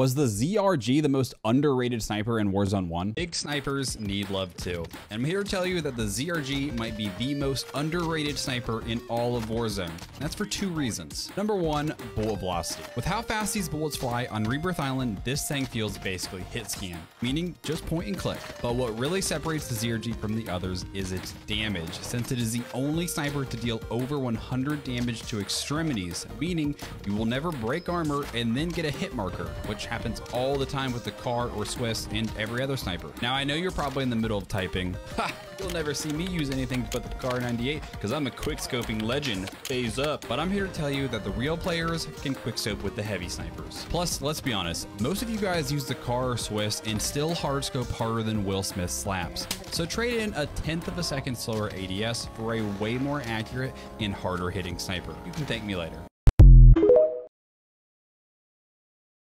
Was the ZRG the most underrated sniper in Warzone 1? Big snipers need love too. And I'm here to tell you that the ZRG might be the most underrated sniper in all of Warzone. And that's for two reasons. Number one, bullet velocity. With how fast these bullets fly on Rebirth Island, this thing feels basically hit scan, meaning just point and click. But what really separates the ZRG from the others is its damage, since it is the only sniper to deal over 100 damage to extremities, meaning you will never break armor and then get a hit marker, which happens all the time with the Kar or Swiss and every other sniper. Now I know you're probably in the middle of typing, ha, you'll never see me use anything but the Kar 98 because I'm a quick scoping legend, phase up. But I'm here to tell you that the real players can quick scope with the heavy snipers. Plus, let's be honest, most of you guys use the Kar or Swiss and still hard scope harder than Will Smith slaps. So trade in a tenth of a second slower ADS for a way more accurate and harder hitting sniper. You can thank me later.